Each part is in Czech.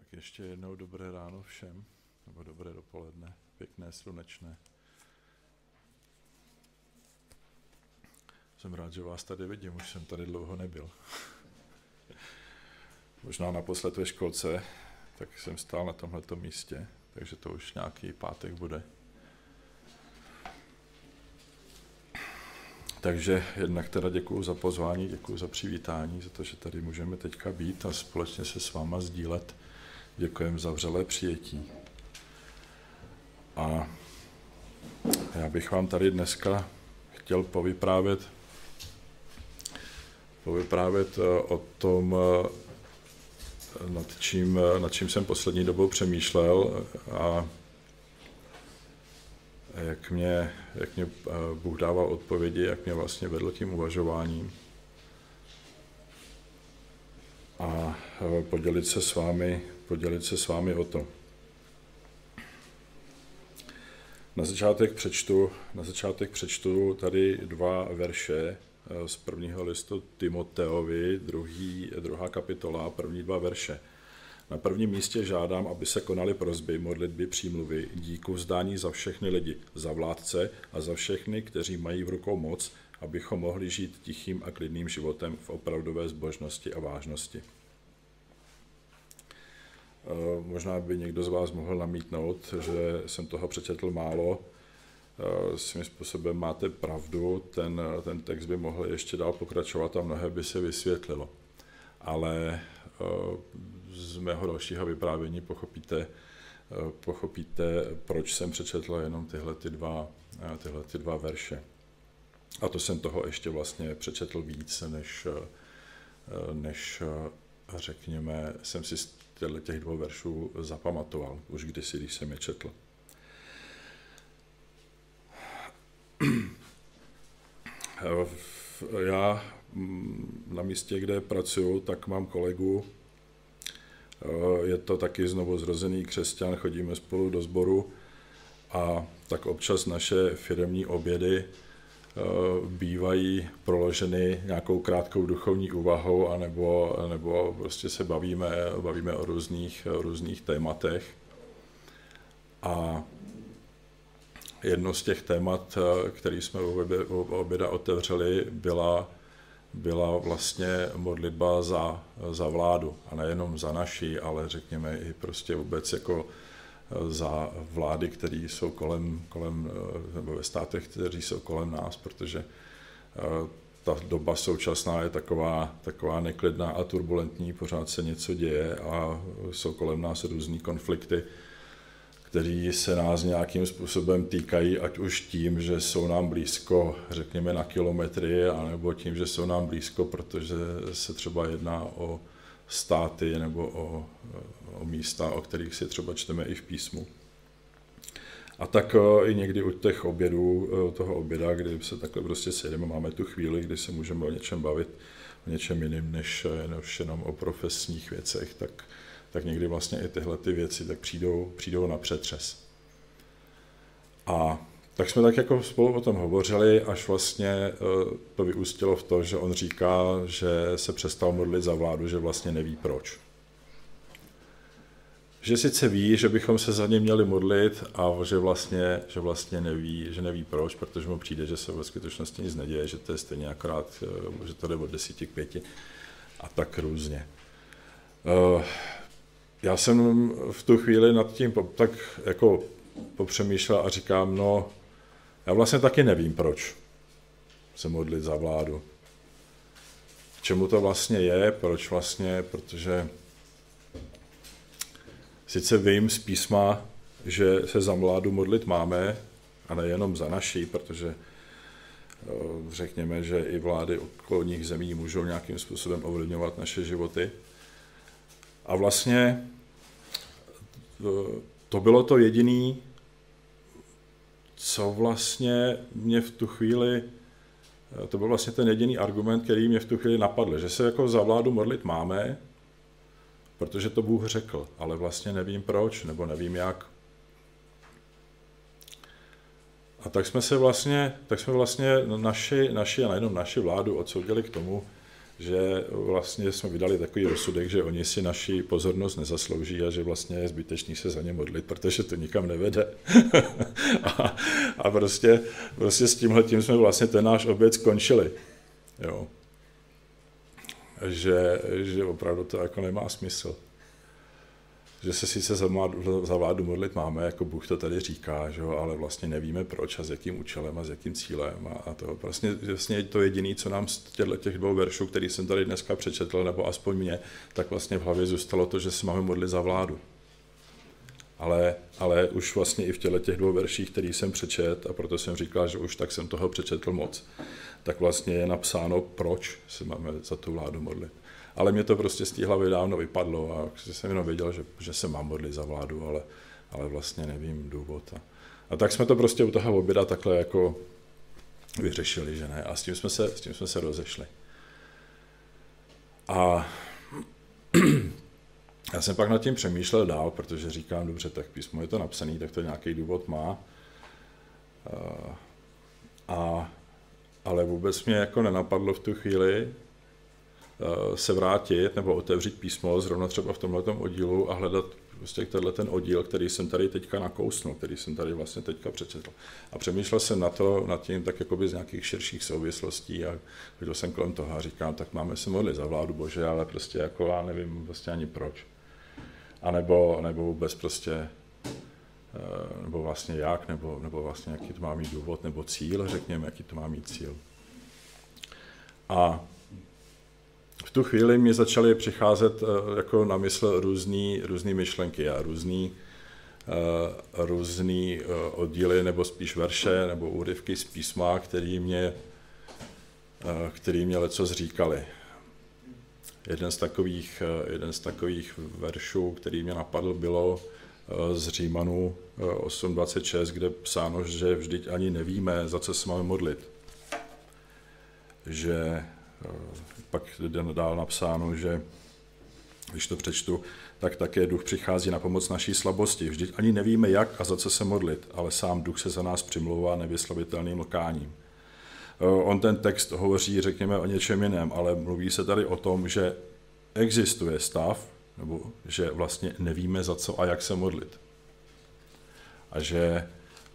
Tak ještě jednou dobré ráno všem, nebo dobré dopoledne, pěkné slunečné. Jsem rád, že vás tady vidím, už jsem tady dlouho nebyl. Možná naposled ve školce, tak jsem stál na tomto místě, takže to už nějaký pátek bude. Takže jednak teda děkuji za pozvání, děkuji za přivítání, za to, že tady můžeme teďka být a společně se s váma sdílet. Děkujeme za vřelé přijetí. A já bych vám tady dneska chtěl povyprávět, povyprávět eh, o tom, eh, nad čím, eh, nad čím jsem poslední dobou přemýšlel a jak mě, jak mě Bůh dával odpovědi, jak mě vlastně vedl tím uvažováním. A podělit se s vámi, podělit se s vámi o to. Na začátek přečtu, na začátek přečtu tady dva verše z prvního listu Timoteovi, druhý, druhá kapitola, první dva verše. Na prvním místě žádám, aby se konaly prozby, modlitby, přímluvy, díku vzdání za všechny lidi, za vládce a za všechny, kteří mají v rukou moc, abychom mohli žít tichým a klidným životem v opravdové zbožnosti a vážnosti. Eh, možná by někdo z vás mohl namítnout, že jsem toho přečetl málo. Eh, svým způsobem máte pravdu, ten, ten text by mohl ještě dál pokračovat a mnohé by se vysvětlilo. Ale eh, z mého dalšího vyprávění pochopíte, pochopíte, proč jsem přečetl jenom tyhle, ty dva, tyhle ty dva verše. A to jsem toho ještě vlastně přečetl víc, než, než řekněme, jsem si těchto těch dvou veršů zapamatoval, už kdysi, když jsem je četl. Já mm, na místě, kde pracuju, tak mám kolegu, je to taky znovu zrozený křesťan, chodíme spolu do sboru a tak občas naše firmní obědy bývají proloženy nějakou krátkou duchovní úvahou, anebo, nebo prostě se bavíme, bavíme o různých, různých tématech. A jedno z těch témat, eh, který jsme u oběda otevřeli, byla, byla vlastně modlitba za, za vládu. A nejenom za naší, ale řekněme i prostě vůbec jako za vlády, které jsou kolem, kolem, eh, nebo ve státech, kteří jsou kolem nás, protože eh, ta doba současná je taková, taková neklidná a turbulentní, pořád se něco děje a jsou kolem nás různý konflikty, které se nás nějakým způsobem týkají, ať už tím, že jsou nám blízko, řekněme na kilometry, anebo tím, že jsou nám blízko, protože se třeba jedná o státy nebo o, o místa, o kterých si třeba čteme i v písmu. A tak eh, i někdy u těch obědů, eh, toho oběda, kdy se takhle prostě sejdeme, máme tu chvíli, kdy se můžeme o něčem bavit, o něčem jiným, než, eh, než jenom o profesních věcech, tak, tak někdy vlastně i tyhle ty věci tak přijdou, přijdou na přetřes. A tak jsme tak jako spolu o tom hovořili, až vlastně eh, to vyústilo v to, že on říká, že se přestal modlit za vládu, že vlastně neví proč. Že sice ví, že bychom se za ně měli modlit a že vlastně, že vlastně neví, že neví proč, protože mu přijde, že se ve skutečnosti nic neděje, že to je stejně akorát, eh, že to jde od desíti k pěti a tak různě. Eh, já jsem v tu chvíli nad tím tak jako popřemýšlel a říkám, no, já vlastně taky nevím, proč se modlit za vládu. K čemu to vlastně je, proč vlastně, protože sice vím z písma, že se za vládu modlit máme, a nejenom za naší, protože eh, řekněme, že i vlády okolních zemí můžou nějakým způsobem ovlivňovat naše životy. A vlastně eh, to bylo to jediné, co vlastně mě v tu chvíli, eh, to byl vlastně ten jediný argument, který mě v tu chvíli napadl, že se jako za vládu modlit máme, protože to Bůh řekl, ale vlastně nevím proč, nebo nevím jak. A tak jsme se vlastně, tak jsme vlastně naši, naši a nejenom naši vládu odsoudili k tomu, že vlastně jsme vydali takový rozsudek, že oni si naši pozornost nezaslouží a že vlastně je zbytečný se za ně modlit, protože to nikam nevede. a, a prostě, prostě s tímhle tím jsme vlastně ten náš oběd skončili. Jo. Že, že opravdu to jako nemá smysl že se sice za, vládu, za vládu modlit máme, jako Bůh to tady říká, že ale vlastně nevíme proč a s jakým účelem a s jakým cílem a, a to vlastně, vlastně to jediné, co nám z těch dvou veršů, který jsem tady dneska přečetl, nebo aspoň mě, tak vlastně v hlavě zůstalo to, že se máme modlit za vládu. Ale, ale už vlastně i v těchto těch dvou verších, který jsem přečet, a proto jsem říkal, že už tak jsem toho přečetl moc, tak vlastně je napsáno, proč se máme za tu vládu modlit ale mě to prostě z té hlavy dávno vypadlo a jsem jenom věděl, že, že se mám modlit za vládu, ale, ale vlastně nevím důvod. A, a tak jsme to prostě u toho oběda takhle jako vyřešili, že ne. A s tím jsme se, s tím jsme se rozešli. A já jsem pak nad tím přemýšlel dál, protože říkám, dobře, tak písmo je to napsané, tak to nějaký důvod má. A, ale vůbec mě jako nenapadlo v tu chvíli, se vrátit nebo otevřít písmo zrovna třeba v tomhle oddílu a hledat prostě tenhle ten oddíl, který jsem tady teďka nakousnul, který jsem tady vlastně teďka přečetl. A přemýšlel jsem na to, nad tím tak jakoby z nějakých širších souvislostí a chodil jsem kolem toho a říkám, tak máme se modlit za vládu Bože, ale prostě jako já nevím vlastně ani proč. A nebo, nebo vůbec prostě eh, nebo vlastně jak, nebo, nebo vlastně jaký to má mít důvod, nebo cíl, řekněme, jaký to má mít cíl. A v tu chvíli mi začaly přicházet eh, jako na mysl různý, různý myšlenky a různý, uh, různý uh, oddíly nebo spíš verše nebo úryvky z písma, který mě, který mě leco zříkali. Jeden z takových, jeden z takových veršů, který mě napadl, bylo z Římanů uh, 8.26, kde psáno, že vždyť ani nevíme, za co se máme modlit. Že pak jde dál napsáno, že když to přečtu, tak také duch přichází na pomoc naší slabosti. Vždyť ani nevíme, jak a za co se modlit, ale sám duch se za nás přimlouvá nevyslovitelným lkáním. On ten text hovoří, řekněme, o něčem jiném, ale mluví se tady o tom, že existuje stav, nebo že vlastně nevíme, za co a jak se modlit. A že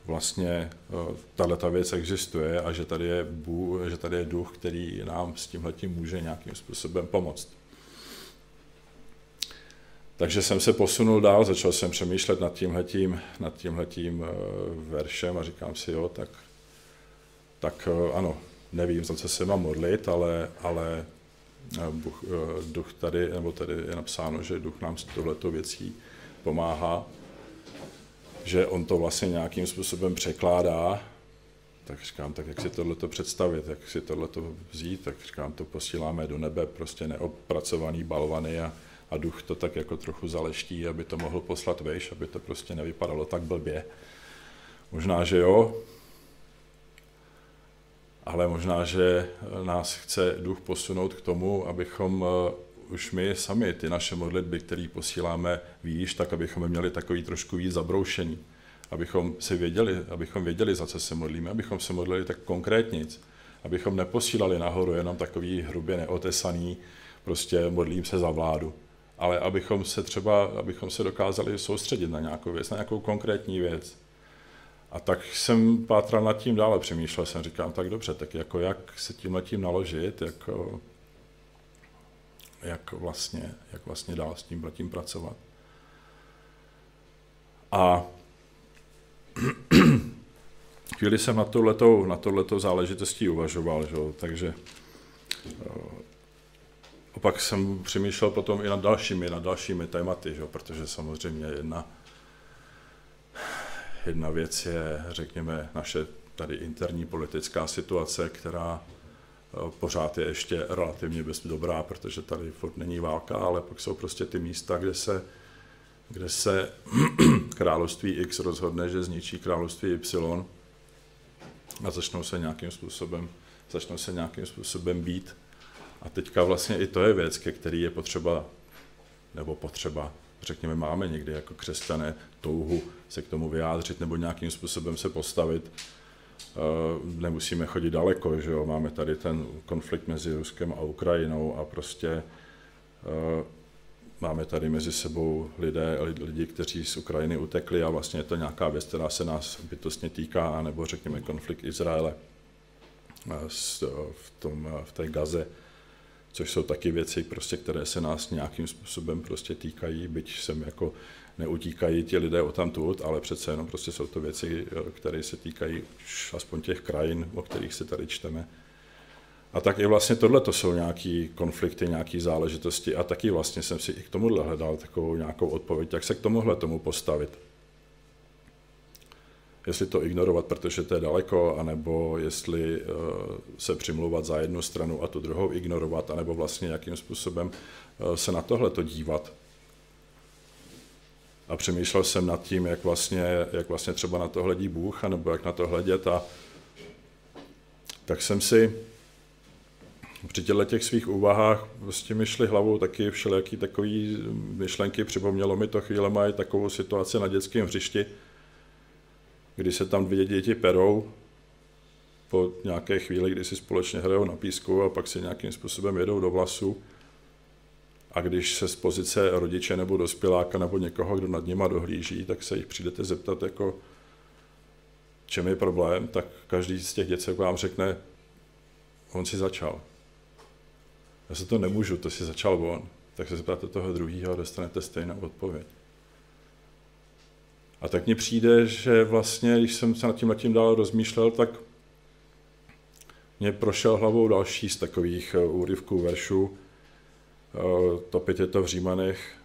vlastně eh, tahle ta věc existuje a že tady je, Bůh, že tady je duch, který nám s tímhletím může nějakým způsobem pomoct. Takže jsem se posunul dál, začal jsem přemýšlet nad tímhletím, nad tímhletím eh, veršem a říkám si, jo, tak, tak eh, ano, nevím, za co se mám modlit, ale, ale Bůh, duch tady, nebo tady je napsáno, že duch nám s tohleto věcí pomáhá že on to vlastně nějakým způsobem překládá, tak říkám, tak jak si tohleto představit, jak si tohleto vzít, tak říkám, to posíláme do nebe, prostě neopracovaný balvany a, a duch to tak jako trochu zaleští, aby to mohl poslat vejš, aby to prostě nevypadalo tak blbě. Možná, že jo, ale možná, že nás chce duch posunout k tomu, abychom už my sami ty naše modlitby, které posíláme výš, tak abychom měli takový trošku víc zabroušení. Abychom si věděli, abychom věděli, za co se modlíme, abychom se modlili tak konkrétně, abychom neposílali nahoru jenom takový hrubě neotesaný, prostě modlím se za vládu, ale abychom se třeba, abychom se dokázali soustředit na nějakou věc, na nějakou konkrétní věc. A tak jsem pátral nad tím dále, přemýšlel jsem, říkám, tak dobře, tak jako jak se tím letím naložit, jako jak vlastně, jak vlastně dál s tím tím pracovat. A chvíli jsem na tohletou, na tohletou záležitostí uvažoval, že? takže eh, opak jsem přemýšlel potom i nad dalšími, nad dalšími tématy, že? protože samozřejmě jedna, jedna věc je, řekněme, naše tady interní politická situace, která pořád je ještě relativně dobrá, protože tady furt není válka, ale pak jsou prostě ty místa, kde se, kde se království X rozhodne, že zničí království Y a začnou se nějakým způsobem, začnou se nějakým způsobem být. A teďka vlastně i to je věc, ke který je potřeba, nebo potřeba, řekněme, máme někdy jako křesťané touhu se k tomu vyjádřit nebo nějakým způsobem se postavit, nemusíme chodit daleko, že jo? máme tady ten konflikt mezi Ruskem a Ukrajinou a prostě máme tady mezi sebou lidé, lidi, kteří z Ukrajiny utekli a vlastně je to nějaká věc, která se nás bytostně týká, nebo řekněme konflikt Izraele v, tom, v té Gaze, což jsou taky věci, prostě, které se nás nějakým způsobem prostě týkají, byť sem jako neutíkají ti lidé o tamtud, ale přece jenom prostě jsou to věci, které se týkají už aspoň těch krajin, o kterých se tady čteme. A tak i vlastně tohle to jsou nějaké konflikty, nějaké záležitosti a taky vlastně jsem si i k tomuhle hledal takovou nějakou odpověď, jak se k tomuhle tomu postavit. Jestli to ignorovat, protože to je daleko, anebo jestli uh, se přimlouvat za jednu stranu a tu druhou ignorovat, anebo vlastně jakým způsobem uh, se na tohle to dívat. A přemýšlel jsem nad tím, jak vlastně, jak vlastně třeba na to hledí Bůh, anebo jak na to hledět a tak jsem si při těchto těch svých úvahách prostě mi hlavou taky všelijaký takový myšlenky, připomnělo mi to chvíle mají takovou situaci na dětském hřišti, kdy se tam dvě děti perou po nějaké chvíli, kdy si společně hrajou na písku a pak si nějakým způsobem jedou do vlasu. A když se z pozice rodiče nebo dospěláka nebo někoho, kdo nad nima dohlíží, tak se jich přijdete zeptat, jako čem je problém, tak každý z těch děcek vám řekne, on si začal já se to nemůžu, to si začal on. Tak se zeptáte toho druhého a dostanete stejnou odpověď. A tak mně přijde, že vlastně, když jsem se nad tím, tím dál rozmýšlel, tak mě prošel hlavou další z takových eh, úryvků veršů. Eh, to opět je to v Římanech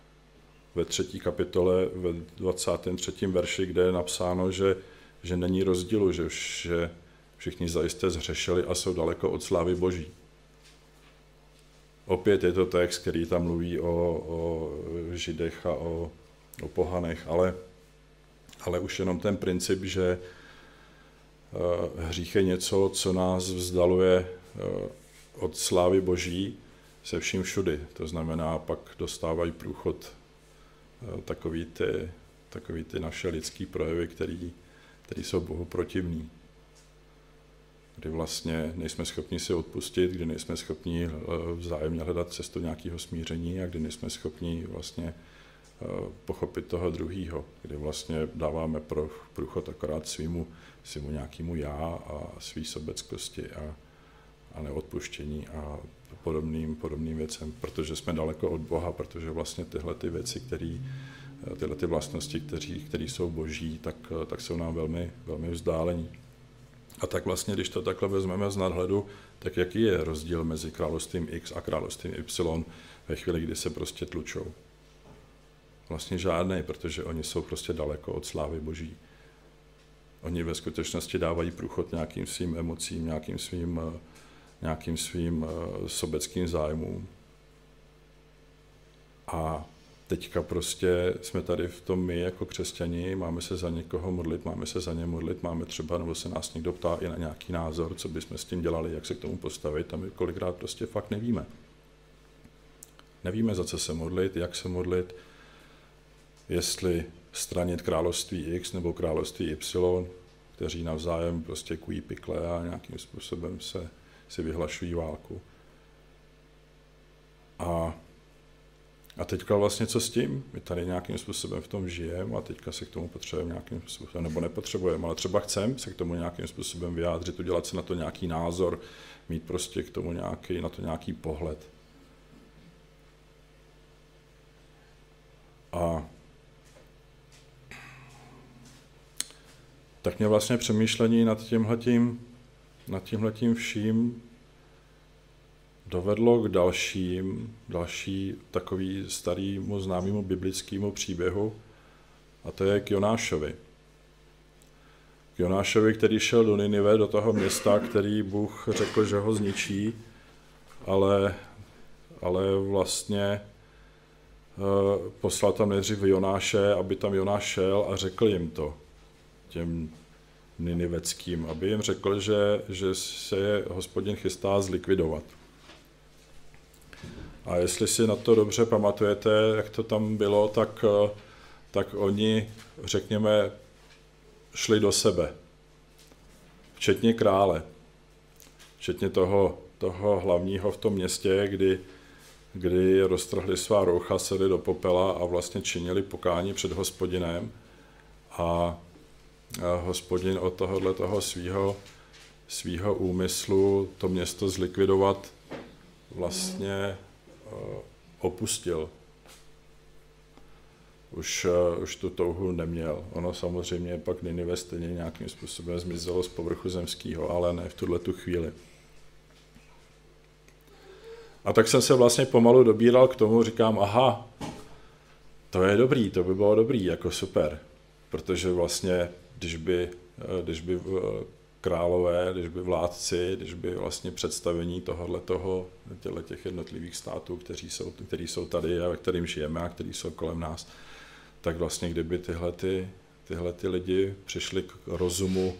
ve třetí kapitole, ve 23. verši, kde je napsáno, že, že není rozdílu, že, že všichni zajisté zřešili a jsou daleko od slávy Boží. Opět je to text, který tam mluví o, o židech a o, o pohanech, ale, ale už jenom ten princip, že uh, hřích je něco, co nás vzdaluje uh, od slávy boží se vším všudy. To znamená, pak dostávají průchod uh, takový ty, takový ty naše lidský projevy, který, který jsou Bohu protivní kdy vlastně nejsme schopni si odpustit, kdy nejsme schopni eh, vzájemně hledat cestu nějakého smíření a kdy nejsme schopni vlastně eh, pochopit toho druhého, kdy vlastně dáváme pro průchod akorát svýmu, svýmu nějakému já a svý sobeckosti a, a neodpuštění a podobným, podobným věcem, protože jsme daleko od Boha, protože vlastně tyhle ty věci, které eh, tyhle ty vlastnosti, které jsou boží, tak, tak jsou nám velmi, velmi vzdálení. A tak vlastně, když to takhle vezmeme z nadhledu, tak jaký je rozdíl mezi královstvím X a královstvím Y ve chvíli, kdy se prostě tlučou? Vlastně žádný, protože oni jsou prostě daleko od slávy boží. Oni ve skutečnosti dávají průchod nějakým svým emocím, nějakým svým, nějakým svým eh, sobeckým zájmům. A teďka prostě jsme tady v tom my jako křesťani, máme se za někoho modlit, máme se za ně modlit, máme třeba, nebo se nás někdo ptá i na nějaký názor, co bychom s tím dělali, jak se k tomu postavit a my kolikrát prostě fakt nevíme. Nevíme, za co se modlit, jak se modlit, jestli stranit království X nebo království Y, kteří navzájem prostě kují pikle a nějakým způsobem se si vyhlašují válku. A a teďka vlastně co s tím? My tady nějakým způsobem v tom žijeme a teďka se k tomu potřebujeme nějakým způsobem, nebo nepotřebujeme, ale třeba chceme se k tomu nějakým způsobem vyjádřit, udělat se na to nějaký názor, mít prostě k tomu nějaký, na to nějaký pohled. A tak mě vlastně přemýšlení nad tímhletím, nad tímhletím vším dovedlo k dalším, další takový starýmu známému biblickému příběhu, a to je k Jonášovi. K Jonášovi, který šel do Ninive, do toho města, který Bůh řekl, že ho zničí, ale, ale vlastně eh, poslal tam nejdřív Jonáše, aby tam Jonáš šel a řekl jim to, těm niniveckým, aby jim řekl, že, že se je hospodin chystá zlikvidovat. A jestli si na to dobře pamatujete, jak to tam bylo, tak, tak oni, řekněme, šli do sebe. včetně krále, včetně toho, toho hlavního v tom městě, kdy, kdy roztrhli svá roucha, sedli do popela a vlastně činili pokání před hospodinem a hospodin od tohohle toho svýho, svýho úmyslu to město zlikvidovat vlastně uh, opustil už, uh, už tu touhu neměl. Ono samozřejmě pak Ninive stejně nějakým způsobem zmizelo z povrchu zemského, ale ne v tuhle tu chvíli. A tak jsem se vlastně pomalu dobíral k tomu, říkám, aha, to je dobrý, to by bylo dobrý, jako super. Protože vlastně, když by, uh, když by králové, když by vládci, když by vlastně představení tohohle toho, těch jednotlivých států, kteří jsou, kteří jsou tady a ve kterým žijeme a kteří jsou kolem nás, tak vlastně kdyby tyhle, ty, tyhle ty lidi přišli k rozumu,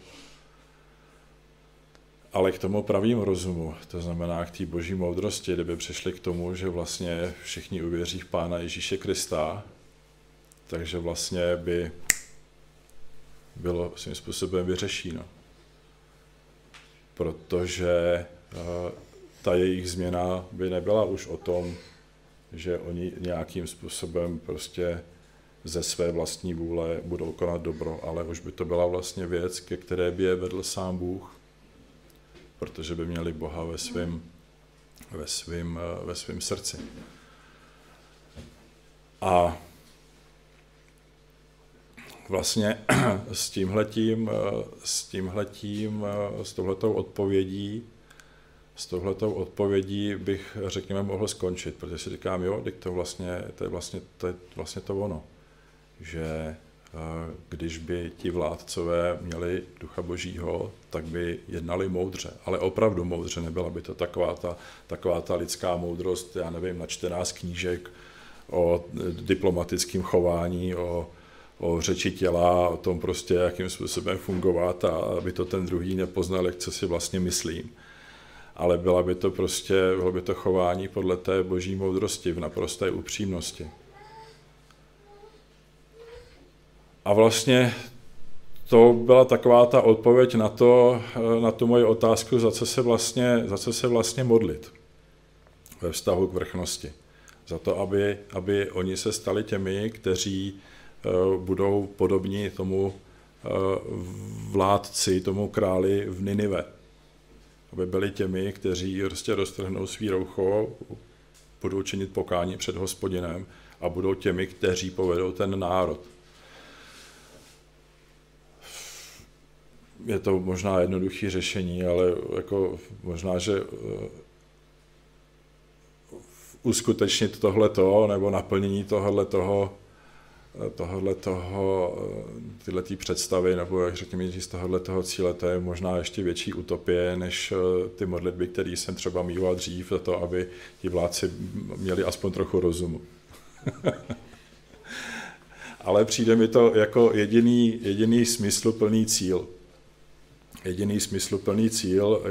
ale k tomu pravým rozumu, to znamená k té boží moudrosti, kdyby přišli k tomu, že vlastně všichni uvěří v Pána Ježíše Krista, takže vlastně by bylo svým způsobem vyřešíno. Protože eh, ta jejich změna by nebyla už o tom, že oni nějakým způsobem prostě ze své vlastní vůle budou konat dobro, ale už by to byla vlastně věc, ke které by je vedl sám Bůh, protože by měli Boha ve svém ve svým, ve svým srdci. A vlastně s tímhletím, s tímhletím, s touhletou odpovědí, s touhletou odpovědí bych, řekněme, mohl skončit, protože si říkám, jo, to, vlastně, to, je vlastně, to je vlastně to ono že eh, když by ti vládcové měli ducha božího, tak by jednali moudře, ale opravdu moudře, nebyla by to taková ta, taková ta lidská moudrost, já nevím, načtená z knížek o diplomatickém chování, o, o řeči těla, o tom prostě, jakým způsobem fungovat a aby to ten druhý nepoznal, jak co si vlastně myslím. Ale byla by to prostě, bylo by to chování podle té boží moudrosti, v naprosté upřímnosti. A vlastně to byla taková ta odpověď na, to, na tu moji otázku, za co, se vlastně, za co se vlastně modlit ve vztahu k vrchnosti. Za to, aby, aby oni se stali těmi, kteří budou podobní tomu eh, vládci, tomu králi v Ninive. Aby byli těmi, kteří prostě roztrhnou svý roucho, budou činit pokání před hospodinem a budou těmi, kteří povedou ten národ. je to možná jednoduché řešení, ale jako možná, že eh, uskutečnit tohleto nebo naplnění tohle toho, eh, tohle toho, eh, tyhle představy, nebo jak řekněme, z tohohle toho cíle, to je možná ještě větší utopie, než ty modlitby, které jsem třeba mýval dřív, za to, aby ti vládci měli aspoň trochu rozumu. Ale přijde mi to jako jediný, jediný smysluplný cíl jediný smysluplný cíl,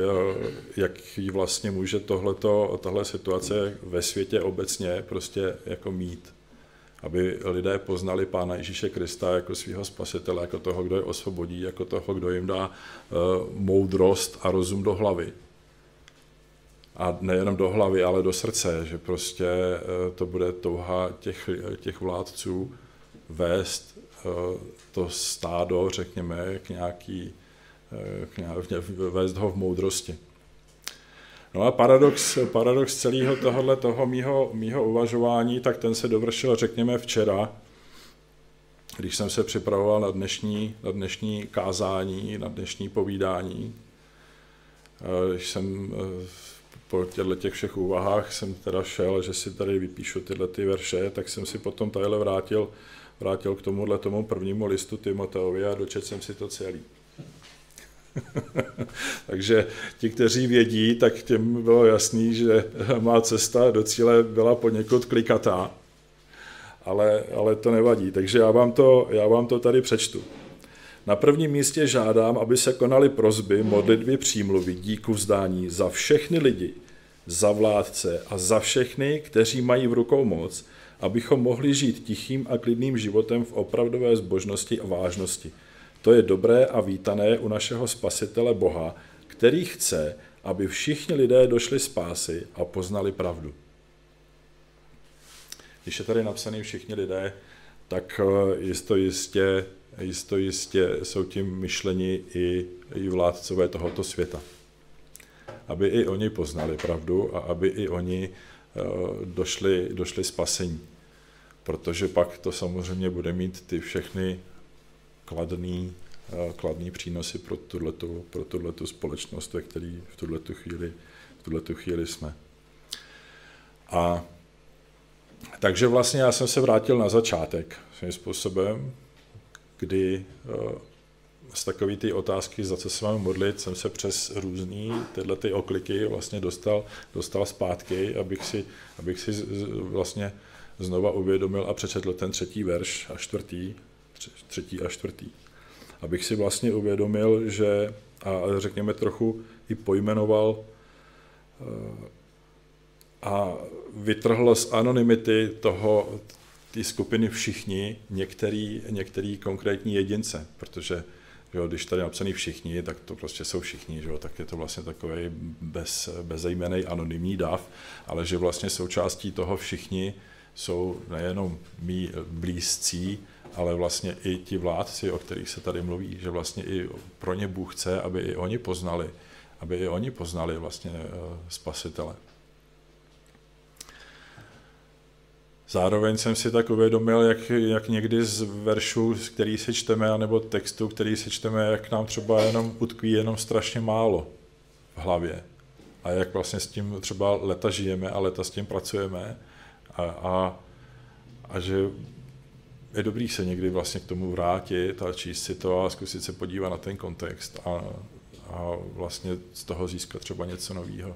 jaký vlastně může tohleto, tahle situace ve světě obecně prostě jako mít. Aby lidé poznali Pána Ježíše Krista jako svého spasitele, jako toho, kdo je osvobodí, jako toho, kdo jim dá uh, moudrost a rozum do hlavy. A nejenom do hlavy, ale do srdce, že prostě uh, to bude touha těch, těch vládců vést uh, to stádo, řekněme, k nějaký vést ho v moudrosti. No a paradox, paradox celého tohohle toho mýho, mýho uvažování, tak ten se dovršil, řekněme, včera, když jsem se připravoval na dnešní, na dnešní kázání, na dnešní povídání. Když jsem po těchto těch všech úvahách jsem teda šel, že si tady vypíšu tyhle ty verše, tak jsem si potom tadyhle vrátil, vrátil k tomuhle tomu prvnímu listu Timoteovi a dočetl jsem si to celý. Takže ti, kteří vědí, tak těm bylo jasný, že má cesta do cíle byla poněkud klikatá, ale, ale to nevadí. Takže já vám, to, já vám to tady přečtu. Na prvním místě žádám, aby se konaly prozby, modlitby, přímluvy, díku vzdání za všechny lidi, za vládce a za všechny, kteří mají v rukou moc, abychom mohli žít tichým a klidným životem v opravdové zbožnosti a vážnosti To je dobré a vítané u našeho spasitele Boha, který chce, aby všichni lidé došli z pásy a poznali pravdu. Když je tady napsaný všichni lidé, tak eh, jisto jistě, jisto jistě jsou tím myšleni i, i vládcové tohoto světa. Aby i oni poznali pravdu a aby i oni eh, došli, došli spasení. Protože pak to samozřejmě bude mít ty všechny kladný, eh, kladný přínosy pro tuhletu, pro tuhletu společnost, ve které v tuhletu chvíli, v tuhletu chvíli jsme. A takže vlastně já jsem se vrátil na začátek svým způsobem, kdy eh, z takové ty otázky, za co se mám modlit, jsem se přes různé tyhle ty okliky vlastně dostal, dostal zpátky, abych si, abych si vlastně znova uvědomil a přečetl ten třetí verš a čtvrtý, třetí a čtvrtý. Abych si vlastně uvědomil, že a řekněme trochu i pojmenoval eh, a vytrhl z anonymity toho, té skupiny všichni některý, některý konkrétní jedince, protože jo, když tady napsaný všichni, tak to prostě jsou všichni, že jo, tak je to vlastně takový bez, bezejmený anonymní dav, ale že vlastně součástí toho všichni jsou nejenom mý blízcí, ale vlastně i ti vládci, o kterých se tady mluví, že vlastně i pro ně Bůh chce, aby i oni poznali, aby i oni poznali vlastně eh, spasitele. Zároveň jsem si tak uvědomil, jak, jak někdy z veršů, který si čteme, nebo textu, který si čteme, jak nám třeba jenom utkví jenom strašně málo v hlavě. A jak vlastně s tím třeba leta žijeme a leta s tím pracujeme. A, a, a že je dobrý se někdy vlastně k tomu vrátit a číst si to a zkusit se podívat na ten kontext a, a vlastně z toho získat třeba něco nového.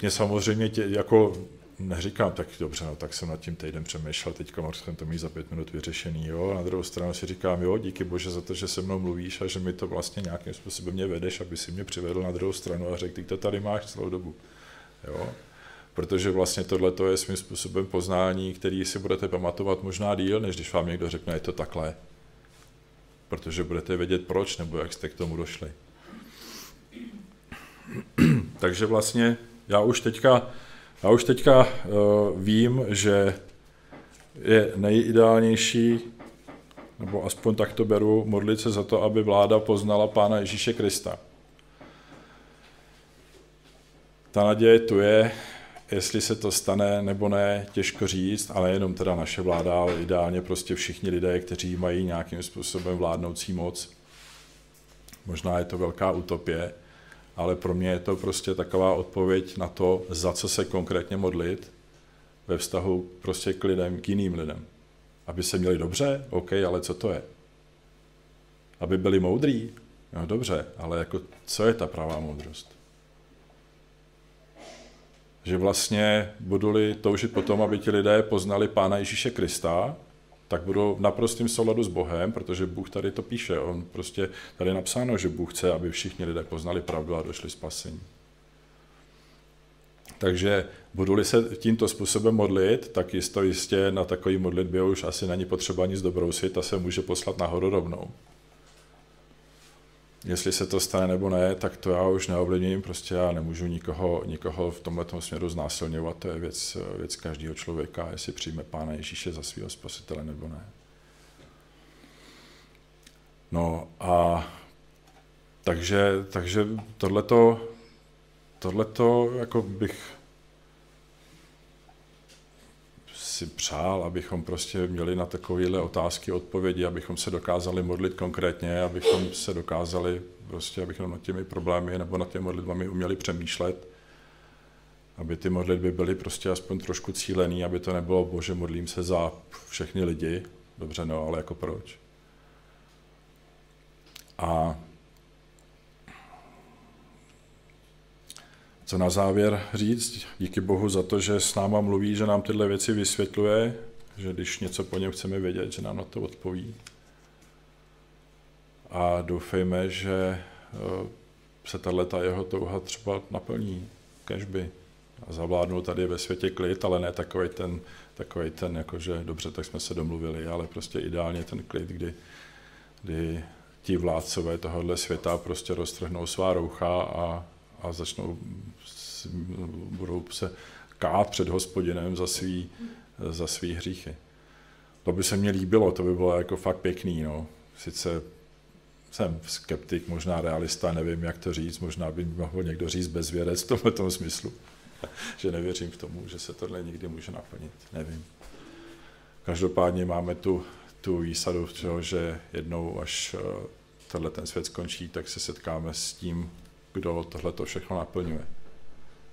mě samozřejmě tě, jako neříkám, tak dobře, no, tak jsem nad tím týden přemýšlel, teďka jsem to mít za pět minut vyřešený, jo, a na druhou stranu si říkám, jo, díky bože za to, že se mnou mluvíš a že mi to vlastně nějakým způsobem mě vedeš, aby si mě přivedl na druhou stranu a řekl, ty to tady máš celou dobu, jo. Protože vlastně tohle je svým způsobem poznání, který si budete pamatovat možná díl, než když vám někdo řekne, je to takhle. Protože budete vědět proč, nebo jak jste k tomu došli. Takže vlastně já už teďka, já už teďka uh, vím, že je nejideálnější, nebo aspoň tak to beru, modlit se za to, aby vláda poznala Pána Ježíše Krista. Ta naděje tu je, jestli se to stane nebo ne, těžko říct, ale jenom teda naše vláda, ale ideálně prostě všichni lidé, kteří mají nějakým způsobem vládnoucí moc. Možná je to velká utopie, ale pro mě je to prostě taková odpověď na to, za co se konkrétně modlit ve vztahu prostě k lidem, k jiným lidem. Aby se měli dobře, OK, ale co to je? Aby byli moudrý? No dobře, ale jako co je ta pravá moudrost? Že vlastně budu-li toužit potom, aby ti lidé poznali Pána Ježíše Krista, tak budou v naprostém souladu s Bohem, protože Bůh tady to píše. On prostě tady je napsáno, že Bůh chce, aby všichni lidé poznali pravdu a došli spasení. Takže budu-li se tímto způsobem modlit, tak jisto jistě na takový modlitbě už asi není potřeba nic dobrousit a se může poslat nahoru rovnou. Jestli se to stane nebo ne, tak to já už neovlivním, prostě já nemůžu nikoho, nikoho v tomto směru znásilňovat, to je věc, věc každého člověka, jestli přijme Pána Ježíše za svého spasitele nebo ne. No a takže, takže tohleto, tohleto jako bych si přál, abychom prostě měli na takovéhle otázky odpovědi, abychom se dokázali modlit konkrétně, abychom se dokázali prostě, abychom nad těmi problémy nebo nad těmi modlitbami uměli přemýšlet, aby ty modlitby byly prostě aspoň trošku cílený, aby to nebylo, bože, modlím se za všechny lidi, dobře, no, ale jako proč? A co na závěr říct, díky Bohu za to, že s náma mluví, že nám tyhle věci vysvětluje, že když něco po něm chceme vědět, že nám na to odpoví. A doufejme, že eh, se tahle jeho touha třeba naplní, kežby. a zavládnul tady ve světě klid, ale ne takový ten, takový ten, jakože dobře, tak jsme se domluvili, ale prostě ideálně ten klid, kdy, kdy ti vládcové tohohle světa prostě roztrhnou svá roucha a, a začnou, budou se kát před hospodinem za svý, za svý hříchy. To by se mně líbilo, to by bylo jako fakt pěkný, no. Sice jsem skeptik, možná realista, nevím, jak to říct, možná by mohl někdo říct bezvěrec v tomhle smyslu, že nevěřím v tomu, že se tohle nikdy může naplnit, nevím. Každopádně máme tu, tu výsadu, že jednou, až eh, tenhle ten svět skončí, tak se setkáme s tím, kdo tohle to všechno naplňuje.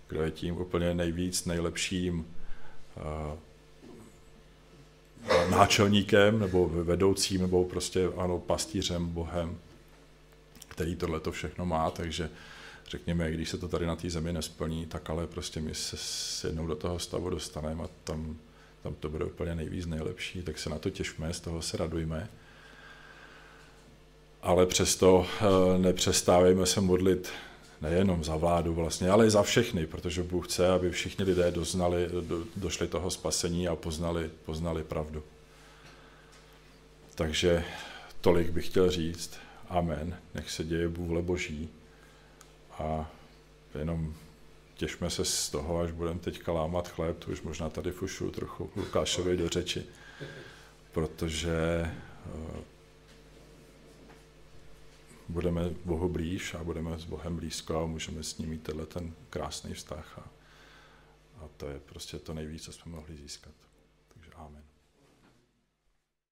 Kdo je tím úplně nejvíc, nejlepším uh, náčelníkem nebo vedoucím nebo prostě ano, pastýřem, bohem, který tohle to všechno má, takže řekněme, když se to tady na té zemi nesplní, tak ale prostě my se jednou do toho stavu dostaneme a tam, tam to bude úplně nejvíc nejlepší, tak se na to těšme, z toho se radujme. Ale přesto eh, nepřestávejme se modlit nejenom za vládu vlastně, ale i za všechny, protože Bůh chce, aby všichni lidé doznali, do, došli toho spasení a poznali, poznali pravdu. Takže tolik bych chtěl říct. Amen. Nech se děje vůle Boží. A jenom těšme se z toho, až budeme teďka lámat chléb, to už možná tady fušu trochu Lukášovi do řeči, protože eh, budeme Bohu blíž a budeme s Bohem blízko a můžeme s ním mít tenhle ten krásný vztah. A, a to je prostě to nejvíc, co jsme mohli získat. Takže amen.